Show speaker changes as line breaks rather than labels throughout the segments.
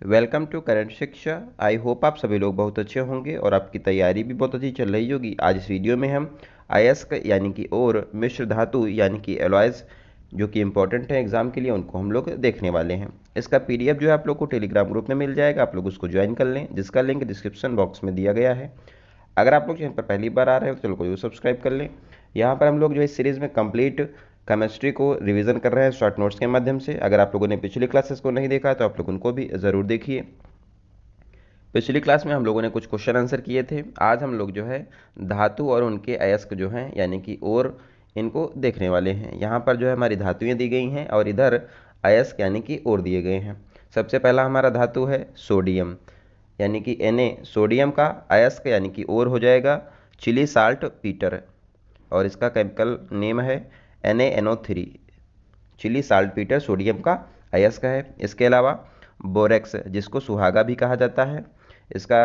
Welcome to current शिक्षा I hope आप सभी लोग बहुत अच्छे होंगे और आपकी तैयारी भी बहुत अच्छी चल रही होगी। आज इस वीडियो में हम अयस्क यानी कि और मिश्र धातु यानी कि एलॉयज़ जो कि इंपॉर्टेंट है एग्ज़ाम के लिए, उनको हम लोग देखने वाले हैं। इसका पीडीएफ जो है आप लोग को टेलीग्राम ग्रुप में मिल जाएगा। आप लोग उसको ज्वाइन कर लें, जिसका लिंक डिस्क्रिप्शन बॉक्स में दिया गया है। अगर आप लोग चैनल पर पहली बार आ रहे हो तो चलो कोई सब्सक्राइब कर लें। यहाँ पर हम लोग जो है सीरीज़ में कंप्लीट केमिस्ट्री को रिवीजन कर रहे हैं शॉर्ट नोट्स के माध्यम से। अगर आप लोगों ने पिछली क्लासेस को नहीं देखा तो आप लोग उनको भी ज़रूर देखिए। पिछली क्लास में हम लोगों ने कुछ क्वेश्चन आंसर किए थे। आज हम लोग जो है, धातु और उनके अयस्क जो हैं, यानी कि और, इनको देखने वाले हैं। यहाँ पर जो है हमारी धातुएँ दी गई हैं और इधर अयस्क, यानी कि और दिए गए हैं। सबसे पहला हमारा धातु है सोडियम यानी कि एन सोडियम का अयस्क, यानी कि और हो जाएगा। चिली साल्ट पीटर और इसका केमिकल नेम है N NO three Chile saltpetre sodium का अयस्क है। इसके अलावा बोरेक्स जिसको सुहागा भी कहा जाता है। इसका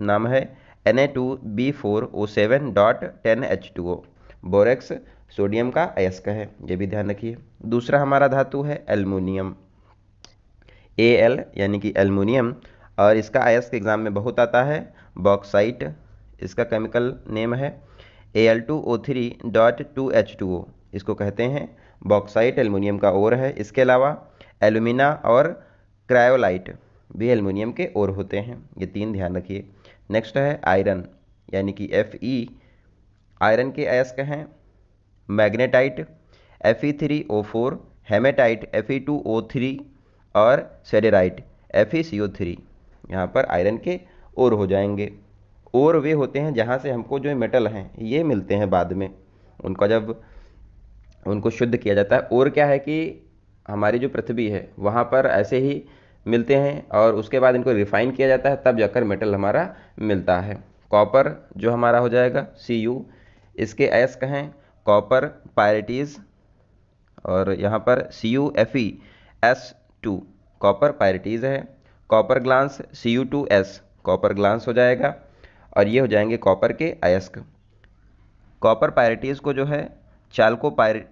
नाम है N A two B four O seven dot ten H two O borax sodium का अयस्क है, ये भी ध्यान रखिए। दूसरा हमारा धातु है एल्युमिनियम ए एल यानी कि एल्युमिनियम और इसका अयस्क एग्ज़ाम में बहुत आता है बॉक्साइट इसका केमिकल नेम है A L two O three dot two H two O इसको कहते हैं बॉक्साइट एल्युमिनियम का ओर है। इसके अलावा एलुमिना और क्रायोलाइट भी एल्युमिनियम के ओर होते हैं। ये तीन ध्यान रखिए। नेक्स्ट है आयरन, यानी कि एफ़ ई आयरन के अयस्क हैं magnetite F E three O four haematite F E two O three और सेडेराइट एफ़ ई सी ओ थ्री यहाँ पर आयरन के ओर हो जाएँगे। और वे होते हैं जहाँ से हमको जो मेटल हैं, ये मिलते हैं बाद में। उनका जब उनको शुद्ध किया जाता है। और क्या है कि हमारी जो पृथ्वी है, वहाँ पर ऐसे ही मिलते हैं और उसके बाद इनको रिफाइन किया जाता है, तब जाकर मेटल हमारा मिलता है। कॉपर जो हमारा हो जाएगा सी यू इसके एस कहें कॉपर, पायरेटीज़, और यहाँ पर C U F E S two copper, pyrites है। Copper glance C U two S copper glance हो जाएगा, और ये हो जाएँगे कॉपर के अयस्क। कॉपर, पायरेटीज़ को जो है चालको पायर,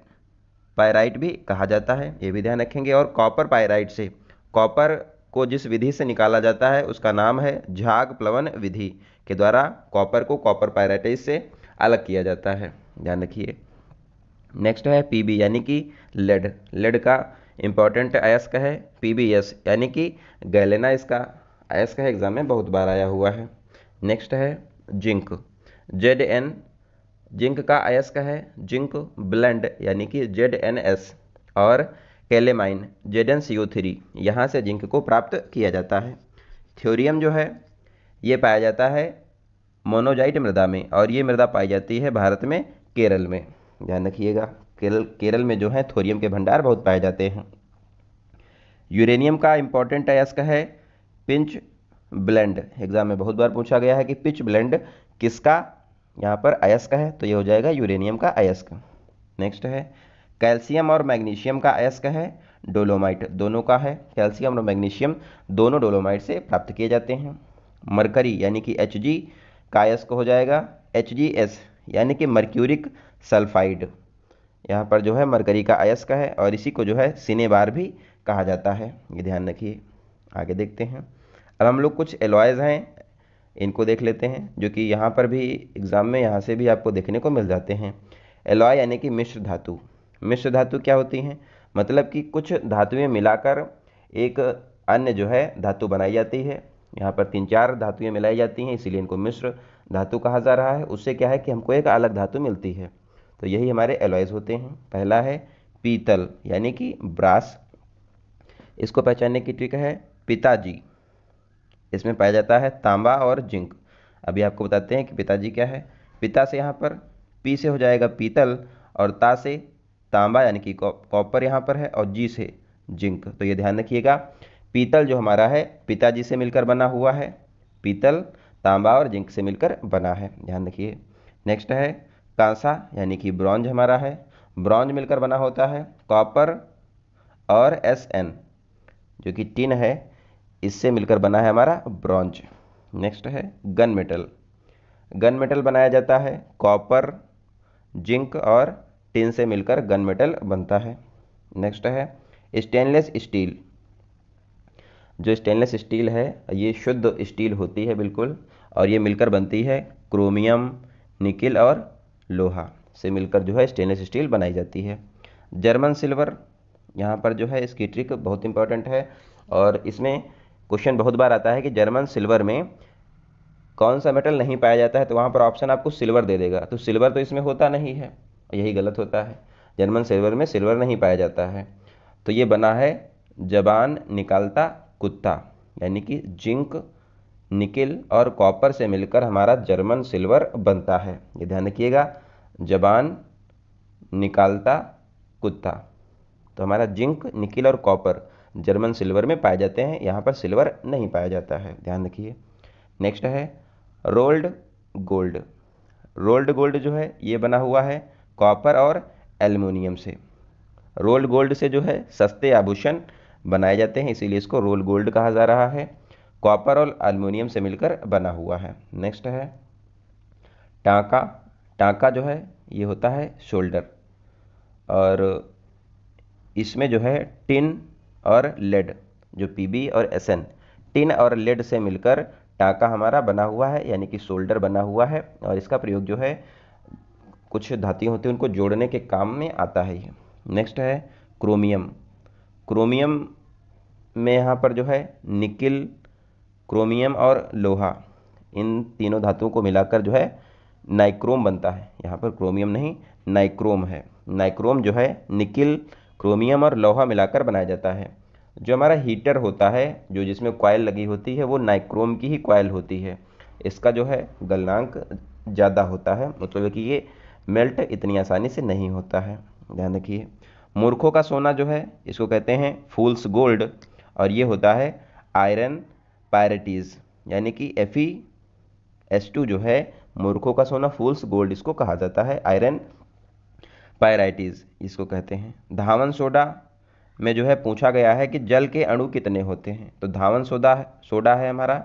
पायराइट भी कहा जाता है, ये भी ध्यान रखेंगे। और कॉपर पायराइट से, कॉपर को जिस विधि से निकाला जाता है, उसका नाम है झाग प्लवन विधि के द्वारा कॉपर को कॉपर पायराइटिस से अलग किया जाता है। ध्यान रखिए। नेक्स्ट है पीबी, यानी कि लेड। लेड का इंपॉर्टेंट अयस्क है, पीबीएस, यानी कि गैलेना, इसका अयस्क है। एग्ज़ाम में बहुत बार आया हुआ है। नेक्स्ट है जिंक। जेड एन जिंक का अयस्क है, जिंक ब्लेंड यानी कि जेड एन एस और calamine Z N C O three यहाँ से जिंक को प्राप्त किया जाता है। थ्योरियम जो है, ये पाया जाता है मोनोजाइट मृदा में और ये मृदा पाई जाती है भारत में केरल में। ध्यान रखिएगा, केरल केरल में जो है थोरियम के भंडार बहुत पाए जाते हैं। यूरेनियम का इंपॉर्टेंट अयस्क है, पिंच ब्लेंड। एग्ज़ाम में बहुत बार पूछा गया है कि पिच ब्लेंड किसका यहाँ पर अयस्क है तो ये हो जाएगा यूरेनियम का अयस्क। नेक्स्ट है, कैल्शियम और मैग्नीशियम का अयस्क है, डोलोमाइट दोनों का है। कैल्शियम और मैग्नीशियम दोनों डोलोमाइट से प्राप्त किए जाते हैं। मरकरी यानी कि एच जी का अयस्क हो जाएगा। एच जी एस यानी कि मर्क्यूरिक सल्फाइड। यहाँ पर जो है मरकरी का अयस्क है और इसी को जो है सिनेबार भी कहा जाता है। ये ध्यान रखिए। आगे देखते हैं। अब हम लोग कुछ एलॉयज़ हैं। इनको देख लेते हैं, जो कि यहाँ पर भी एग्ज़ाम में यहाँ से भी आपको देखने को मिल जाते हैं। एलॉय यानी कि मिश्र धातु। मिश्र धातु क्या होती हैं? मतलब कि कुछ धातुएँ मिलाकर एक अन्य जो है धातु बनाई जाती है। यहाँ पर तीन चार धातुएँ मिलाई जाती हैं, इसीलिए इनको मिश्र धातु कहा जा रहा है। उससे क्या है कि हमको एक अलग धातु मिलती है। तो यही हमारे एलॉयज़ होते हैं। पहला है पीतल, यानी कि ब्रास। इसको पहचानने की ट्रिक है पिताजी। इसमें पाया जाता है तांबा और जिंक। अभी आपको बताते हैं कि पिताजी क्या है। पिता से यहाँ पर, पी से हो जाएगा पीतल और ता से तांबा, यानी कि कॉपर यहाँ पर है और जी से जिंक। तो ये ध्यान रखिएगा। पीतल जो हमारा है, पिताजी से मिलकर बना हुआ है। पीतल, तांबा और जिंक से मिलकर बना है। ध्यान रखिए। नेक्स्ट है, कांसा, यानी कि ब्रॉन्ज हमारा है। ब्रॉन्ज मिलकर बना होता है कॉपर और एस एन, जो कि टिन है। इससे मिलकर बना है हमारा ब्रॉन्ज। नेक्स्ट है गन मेटल। गन मेटल बनाया जाता है, कॉपर, जिंक और टिन से मिलकर गन मेटल बनता है। नेक्स्ट है स्टेनलेस स्टील। जो स्टेनलेस स्टील है, ये शुद्ध स्टील होती है बिल्कुल, और ये मिलकर बनती है क्रोमियम, निकिल और लोहा से मिलकर जो है स्टेनलेस स्टील बनाई जाती है। जर्मन सिल्वर, यहाँ पर जो है इसकी ट्रिक बहुत इंपॉर्टेंट है, और इसमें क्वेश्चन बहुत बार आता है कि जर्मन सिल्वर में कौन सा मेटल नहीं पाया जाता है तो वहाँ पर ऑप्शन आपको सिल्वर दे देगा। तो सिल्वर तो इसमें होता नहीं है, यही गलत होता है। जर्मन सिल्वर में सिल्वर नहीं पाया जाता है। तो ये बना है जबान निकालता कुत्ता, यानी कि जिंक, निकिल और कॉपर से मिलकर हमारा जर्मन सिल्वर बनता है। ये ध्यान रखिएगा, जबान निकालता कुत्ता। तो हमारा जिंक, निकिल और कॉपर जर्मन सिल्वर में पाए जाते हैं, यहाँ पर सिल्वर नहीं पाया जाता है। ध्यान रखिए। नेक्स्ट है, रोल्ड गोल्ड। रोल्ड गोल्ड जो है, ये बना हुआ है कॉपर और एल्युमिनियम से। रोल्ड गोल्ड से जो है, सस्ते आभूषण बनाए जाते हैं, इसीलिए इसको रोल गोल्ड कहा जा रहा है। कॉपर और एल्युमिनियम से मिलकर बना हुआ है। नेक्स्ट है, टाँका। टाँका जो है, ये होता है शोल्डर। और इसमें जो है, टिन और लेड जो पीबी और एसएन टिन और लेड से मिलकर टाँका हमारा बना हुआ है, यानी कि शोल्डर बना हुआ है, और इसका प्रयोग जो है, कुछ धातुएँ होती हैं, उनको जोड़ने के काम में आता है ये। नेक्स्ट है क्रोमियम क्रोमियम में यहाँ पर जो है निकिल क्रोमियम और लोहा, इन तीनों धातुओं को मिलाकर जो है नाइक्रोम बनता है। यहाँ पर क्रोमियम नहीं नाइक्रोम है। नाइक्रोम जो है निकिल क्रोमियम और लोहा मिलाकर बनाया जाता है। जो हमारा हीटर होता है, जो जिसमें कॉयल लगी होती है, वो नाइक्रोम की ही कॉयल होती है। इसका जो है गलनांक ज़्यादा होता है मतलब कि ये मेल्ट इतनी आसानी से नहीं होता है। ध्यान रखिए। मूर्खों का सोना जो है, इसको कहते हैं फूल्स गोल्ड और ये होता है आयरन पायरेटीज यानी कि एफ़ एस टू जो है, मूर्खों का सोना फूल्स गोल्ड इसको कहा जाता है आयरन पायराइटीज इसको कहते हैं। धावन सोडा में जो है पूछा गया है कि जल के अणु कितने होते हैं। तो धावन सोडा सोडा है हमारा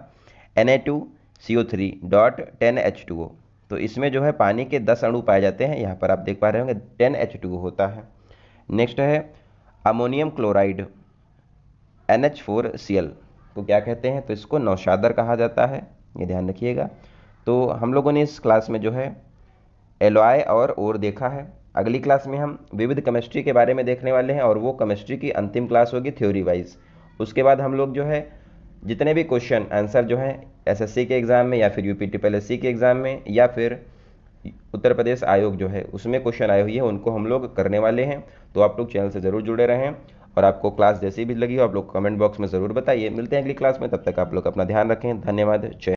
N A two C O three dot ten H two O तो इसमें जो है पानी के दस अणु पाए जाते हैं। यहाँ पर आप देख पा रहे होंगे टेन एच टू होता है। नेक्स्ट है ammonium chloride N H four C L को क्या कहते हैं? तो इसको नौशादर कहा जाता है। ये ध्यान रखिएगा। तो हम लोगों ने इस क्लास में जो है एलोआई और ओर देखा है। अगली क्लास में हम विविध केमिस्ट्री के बारे में देखने वाले हैं और वो केमिस्ट्री की अंतिम क्लास होगी थ्योरी वाइज उसके बाद हम लोग जो है, जितने भी क्वेश्चन आंसर जो है एसएससी के एग्ज़ाम में या फिर ट्रिपल एस के एग्ज़ाम में या फिर उत्तर प्रदेश आयोग जो है, उसमें क्वेश्चन आए हुए हैं, उनको हम लोग करने वाले हैं। तो आप लोग चैनल से ज़रूर जुड़े रहें और आपको क्लास जैसी भी लगी हो, आप लोग कमेंट बॉक्स में ज़रूर बताइए। मिलते हैं अगली क्लास में, तब तक आप लोग अपना ध्यान रखें। धन्यवाद। जय